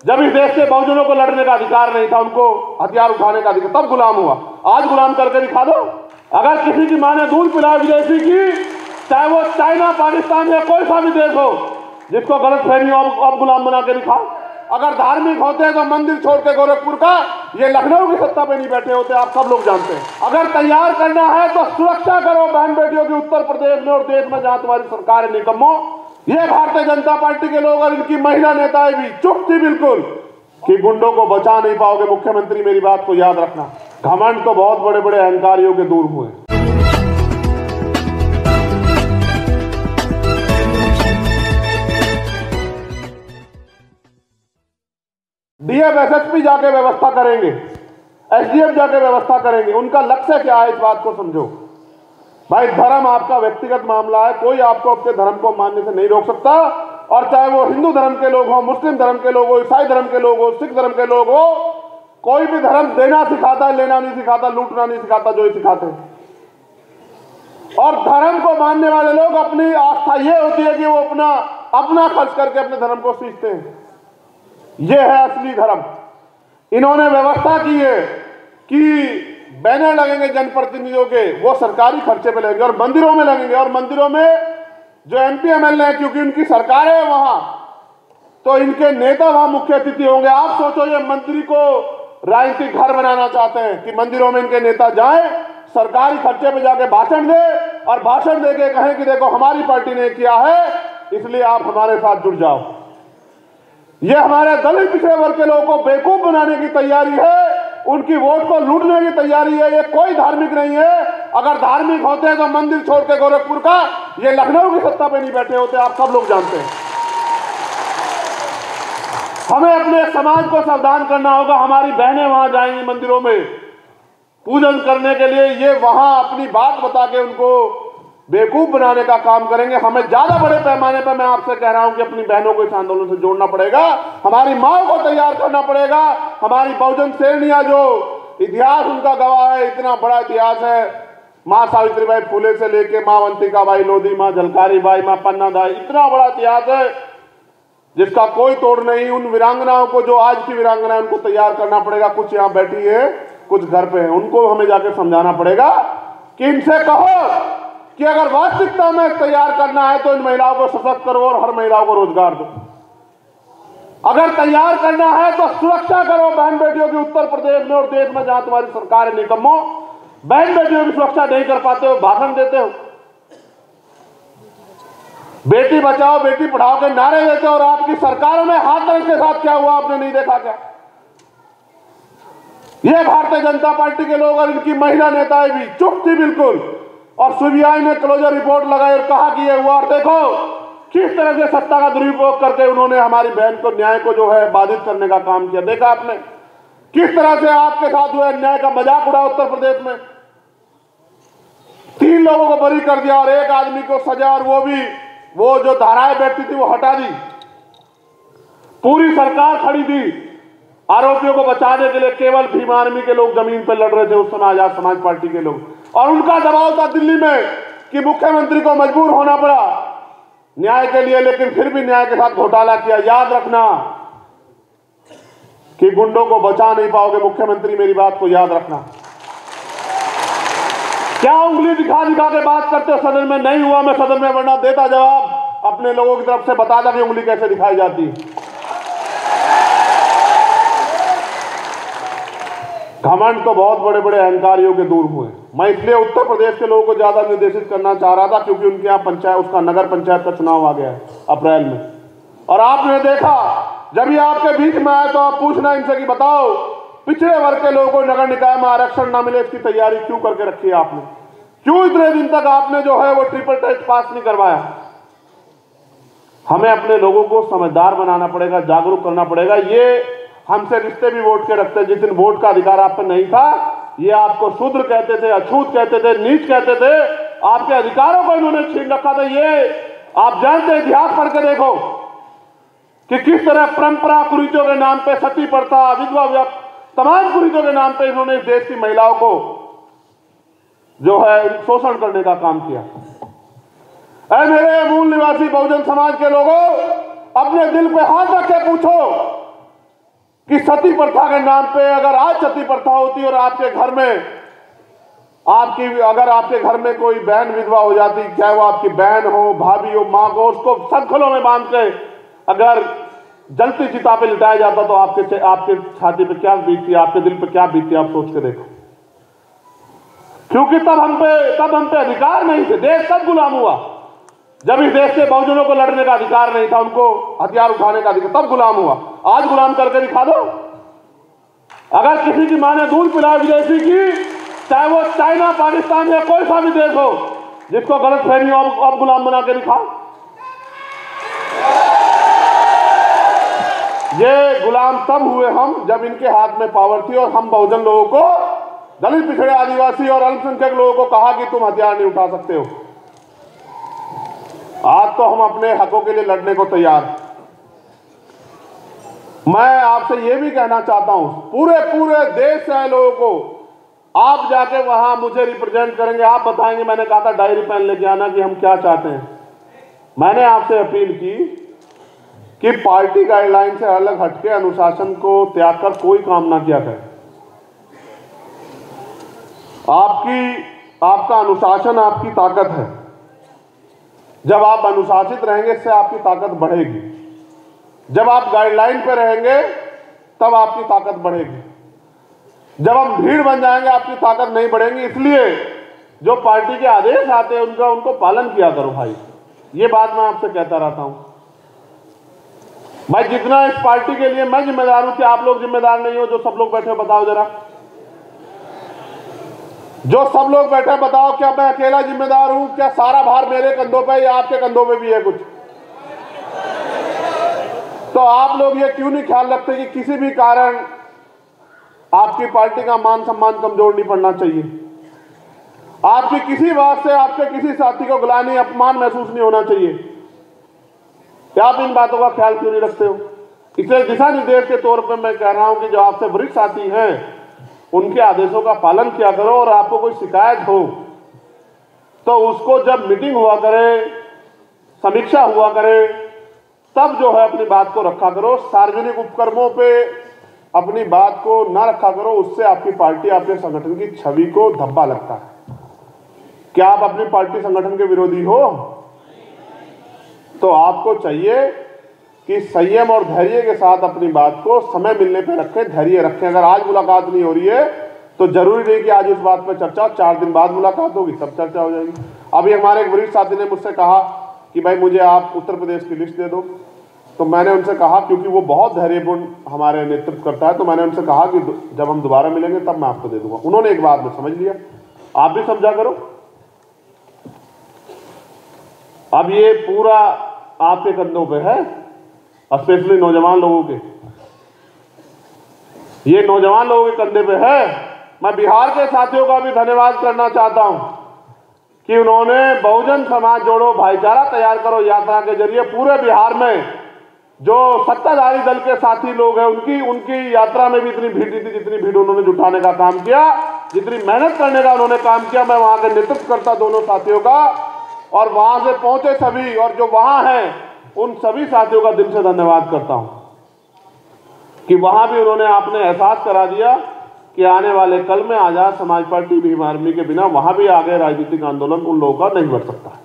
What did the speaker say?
जब इस देश के बहुजनों को लड़ने का अधिकार नहीं था, उनको हथियार उठाने का अधिकार, तब गुलाम हुआ। आज गुलाम करके दिखा दो। अगर किसी की माँ ने दूध विदेशी की, चाहे वो चाइना, पाकिस्तान या कोई सा भी देश हो, जिसको गलत फहमी हो अब अब गुलाम बना के दिखाओ अगर धार्मिक होते हैं तो मंदिर छोड़ के गोरखपुर का, ये लखनऊ की सत्ता पे नहीं बैठे होते, आप सब लोग जानते हैं। अगर तैयार करना है तो सुरक्षा करो बहन बेटियों की उत्तर प्रदेश में और देश में, जहाँ तुम्हारी सरकार है, निकम्मो। ये भारतीय जनता पार्टी के लोग और इनकी महिला नेताएँ भी, चुप थी बिल्कुल, कि गुंडों को बचा नहीं पाओगे। मुख्यमंत्री, मेरी बात को याद रखना। घमंड तो बहुत बड़े बड़े अहंकारियों के दूर हुए। डीएम, एसएसपी जाके व्यवस्था करेंगे। एसडीएम जाके व्यवस्था करेंगे। उनका लक्ष्य क्या है इस बात को समझो। भाई, धर्म आपका व्यक्तिगत मामला है, कोई आपको अपने धर्म को मानने से नहीं रोक सकता। और चाहे वो हिंदू धर्म के लोग हो, मुस्लिम धर्म के लोग हो, ईसाई धर्म के लोग हो, सिख धर्म के लोग हो, कोई भी धर्म देना सिखाता है लेना नहीं सिखाता, लूटना नहीं सिखाता, जो ही सिखाते और धर्म को मानने वाले लोग अपनी आस्था ये होती है कि वो अपना अपना खर्च करके अपने धर्म को सीखते हैं। ये है असली धर्म। इन्होंने व्यवस्था की है कि बैनर लगेंगे जनप्रतिनिधियों के, वो सरकारी खर्चे पे लगेंगे और मंदिरों में लगेंगे। और मंदिरों में जो एमपी एमएलए हैं, क्योंकि उनकी सरकार है वहाँ तो इनके नेता वहाँ मुख्य अतिथि होंगे। आप सोचो, ये मंत्री को राजनीतिक घर बनाना चाहते हैं कि मंदिरों में इनके नेता जाए, सरकारी खर्चे पे जाके भाषण दे और भाषण दे के कहें कि देखो, हमारी पार्टी ने किया है, इसलिए आप हमारे साथ जुड़ जाओ। ये हमारे दलित पिछड़े वर्ग के लोगों को बेवकूफ़ बनाने की तैयारी है। उनकी वोट को लूटने की तैयारी है, ये कोई धार्मिक नहीं है। अगर धार्मिक होते हैं तो मंदिर छोड़ के गोरखपुर का, ये लखनऊ की सत्ता पे नहीं बैठे होते, आप सब लोग जानते हैं। हमें अपने समाज को सावधान करना होगा, हमारी बहनें वहाँ जाएँगी मंदिरों में। पूजन करने के लिए ये वहाँ अपनी बात बता के उनको बेवकूफ़ बनाने का काम करेंगे। हमें ज़्यादा बड़े पैमाने पर मैं आपसे कह रहा हूँ कि अपनी बहनों को इस आंदोलन से जोड़ना पड़ेगा। हमारी माओ को तैयार करना पड़ेगा। हमारी बहुजन श्रेणियाँ जो इतिहास उनका गवाह है, इतना बड़ा इतिहास है। माँ सावित्री बाई फूले से लेके माँ वंतिका बाई लोधी, माँ झलकारी बाई माँ पन्ना दाई इतना बड़ा इतिहास है, जिसका कोई तोड़ नहीं। उन वीरांगनाओं को जो आज की वीरांगना उनको तैयार करना पड़ेगा। कुछ यहाँ बैठी है, कुछ घर पे है, उनको हमें जाके समझाना पड़ेगा कि इनसे कहो कि अगर वास्तविकता में तैयार करना है तो इन महिलाओं को सशक्त करो और हर महिलाओं को रोज़गार दो। अगर तैयार करना है तो सुरक्षा करो बहन बेटियों की उत्तर प्रदेश में और देश में जहाँ तुम्हारी सरकार है निकम्मो बहन बेटियों की सुरक्षा नहीं कर पाते हो, भाषण देते हो। बेटी बचाओ, बेटी पढ़ाओ के नारे देते हो और आपकी सरकारों में हाथरस के साथ क्या हुआ, आपने नहीं देखा क्या? ये भारतीय जनता पार्टी के लोग और इनकी महिला नेताएँ भी, चुप थी बिल्कुल। और सीबीआई ने क्लोजर रिपोर्ट लगाई और कहा कि ये हुआ और देखो, किस तरह से सत्ता का दुरुपयोग करके उन्होंने हमारी बहन को, न्याय को जो है बाधित करने का काम किया। देखा आपने? किस तरह से आपके साथ हुए न्याय का मज़ाक उड़ा उत्तर प्रदेश में? तीन लोगों को बरी कर दिया और एक आदमी को सजा और वो भी, वो जो धाराएँ बैठती थी वो हटा दी। पूरी सरकार खड़ी थी आरोपियों को बचाने के लिए केवल भीम आर्मी के लोग ज़मीन पर लड़ रहे थे, उस समय आज़ाद समाज पार्टी के लोग। और उनका दबाव था दिल्ली में कि मुख्यमंत्री को मजबूर होना पड़ा। न्याय के लिए, लेकिन फिर भी न्याय के साथ घोटाला किया। याद रखना कि गुंडों को बचा नहीं पाओगे मुख्यमंत्री, मेरी बात को याद रखना। क्या उंगली दिखा दिखा के बात करते हो? सदन में नहीं हुआ। मैं सदन में वरना देता जवाब। अपने लोगों की तरफ़ से बता था कि उंगली कैसे दिखाई जाती। घमंड तो बहुत बड़े बड़े अहंकारियों के दूर हुए। मैं इसलिए उत्तर प्रदेश के लोगों को ज़्यादा निर्देशित करना चाह रहा था क्योंकि उनके यहाँ पंचायत, उसका नगर पंचायत का चुनाव आ गया है अप्रैल में। और आपने देखा, जब ये आपके बीच में आए तो आप पूछना इनसे कि बताओ, पिछड़े वर्ग के लोगों को नगर निकाय में आरक्षण न मिले, इसकी तैयारी क्यों करके रखी है आपने? क्यों इतने दिन तक आपने जो है वो ट्रिपल टेस्ट पास नहीं करवाया? हमें अपने लोगों को समझदार बनाना पड़ेगा, जागरूक करना पड़ेगा। ये हमसे रिश्ते भी वोट के रखते जिस दिन वोट का अधिकार आप पर नहीं था, ये आपको शूद्र कहते थे, अछूत कहते थे, नीच कहते थे। आपके अधिकारों को इन्होंने छीन रखा था। ये आप जानते इतिहास पढ़ के देखो कि किस तरह परंपरा कुरीतियों के नाम पे सती प्रथा विधवा व्यक्त, तमाम कुरीतियों के नाम पे इन्होंने इस देश की महिलाओं को जो है शोषण करने का काम किया। ऐ मेरे मूल निवासी बहुजन समाज के लोगों, अपने दिल पे हाथ रख के पूछो कि सती प्रथा के नाम पे अगर आज सती प्रथा होती और आपके घर में आपकी, अगर आपके घर में कोई बहन विधवा हो जाती, चाहे वो आपकी बहन हो, भाभी हो, माँ को, उसको संखलों में बाँध के अगर जलती चिता पे लिटाया जाता तो आपके आपके छाती पे क्या बीतती, आपके दिल पे क्या बीतती, आप सोच के देखो। क्योंकि तब हम पे, तब हम पे अधिकार नहीं थे। देश तब गुलाम हुआ। जब इस देश के बहुजनों को लड़ने का अधिकार नहीं था उनको हथियार उठाने का अधिकार तब गुलाम हुआ। आज गुलाम करके दिखा दो। अगर किसी की माँ ने दूध पिलाया विदेशी की चाहे वो चाइना पाकिस्तान या कोई सा भी देश हो जिसको गलत फहमी अब, अब गुलाम बना के दिखाओ ये गुलाम तब हुए हम जब इनके हाथ में पावर थी और हम बहुजन लोगों को दलित पिछड़े आदिवासी और अल्पसंख्यक लोगों को कहा कि तुम हथियार नहीं उठा सकते हो। आज तो हम अपने हकों के लिए लड़ने को तैयार मैं आपसे यह भी कहना चाहता हूँ, पूरे पूरे देश से आए लोगों को, आप जाके वहाँ मुझे रिप्रेजेंट करेंगे, आप बताएँगे, मैंने कहा था डायरी पेन लेके आना कि हम क्या चाहते हैं। मैंने आपसे अपील की कि पार्टी गाइडलाइन से अलग हटके अनुशासन को त्याग कर कोई काम ना किया करें। आपकी, आपका अनुशासन, आपकी ताकत है। जब आप अनुशासित रहेंगे, इससे आपकी ताकत बढ़ेगी। जब आप गाइडलाइन पे रहेंगे, तब आपकी ताकत बढ़ेगी। जब हम भीड़ बन जाएँगे, आपकी ताकत नहीं बढ़ेगी। इसलिए जो पार्टी के आदेश आते हैं, उनका, उनको पालन किया करो भाई। ये बात मैं आपसे कहता रहता हूँ। भाई, जितना इस पार्टी के लिए मैं जिम्मेदार हूँ कि आप लोग जिम्मेदार नहीं हो, जो सब लोग बैठे बताओ जरा। जो सब लोग बैठे बताओ क्या मैं अकेला जिम्मेदार हूँ? क्या सारा भार मेरे कंधों पे या आपके कंधों पे भी है कुछ? तो आप लोग ये क्यों नहीं ख्याल रखते कि किसी भी कारण आपकी पार्टी का मान सम्मान कमज़ोर नहीं पड़ना चाहिए? आपकी किसी बात से आपके किसी साथी को गुलानी, अपमान महसूस नहीं होना चाहिए। क्या आप इन बातों का ख्याल क्यों नहीं रखते हो? इसलिए दिशा निर्देश के तौर पर मैं कह रहा हूँ कि जो आपसे वरिष्ठ साथी हैं उनके आदेशों का पालन किया करो और आपको कोई शिकायत हो तो उसको जब मीटिंग हुआ करे, समीक्षा हुआ करे, तब जो है अपनी बात को रखा करो। सार्वजनिक उपक्रमों पे अपनी बात को ना रखा करो, उससे आपकी पार्टी आपके संगठन की छवि को धब्बा लगता है। क्या आप अपनी पार्टी संगठन के विरोधी हो? तो आपको चाहिए कि संयम और धैर्य के साथ अपनी बात को समय मिलने पर रखें, धैर्य रखें। अगर आज मुलाकात नहीं हो रही है तो ज़रूरी नहीं कि आज इस बात पर चर्चा चार दिन बाद मुलाकात होगी, तब चर्चा हो जाएगी। अभी हमारे एक वरिष्ठ साथी ने मुझसे कहा कि भाई, मुझे आप उत्तर प्रदेश की लिस्ट दे दो। तो मैंने उनसे कहा, क्योंकि वो बहुत धैर्यपूर्ण हमारे नेतृत्व करता है तो मैंने उनसे कहा कि जब हम दोबारा मिलेंगे, तब मैं आपको दे दूँगा। उन्होंने एक बात में समझ लिया। आप भी समझा करो। अब ये पूरा आपके कंधों पे है। स्पेशली नौजवान लोगों के। ये नौजवान लोगों के कंधे पे है। मैं बिहार के साथियों का भी धन्यवाद करना चाहता हूँ कि उन्होंने बहुजन समाज जोड़ो, भाईचारा तैयार करो यात्रा के ज़रिए पूरे बिहार में जो सत्ताधारी दल के साथी लोग हैं, उनकी उनकी यात्रा में भी इतनी भीड़ थी, जितनी भीड़ उन्होंने जुटाने का काम किया, जितनी मेहनत करने का उन्होंने काम किया, मैं वहाँ के नेतृत्व करता दोनों साथियों का, और वहाँ से पहुँचे सभी, और जो वहाँ हैं उन सभी साथियों का दिल से धन्यवाद करता हूँ कि वहाँ भी उन्होंने आपने एहसास करा दिया कि आने वाले कल में आज़ाद समाज पार्टी भीम आर्मी के बिना वहाँ भी आगे राजनीतिक आंदोलन उन लोगों का नहीं बढ़ सकता।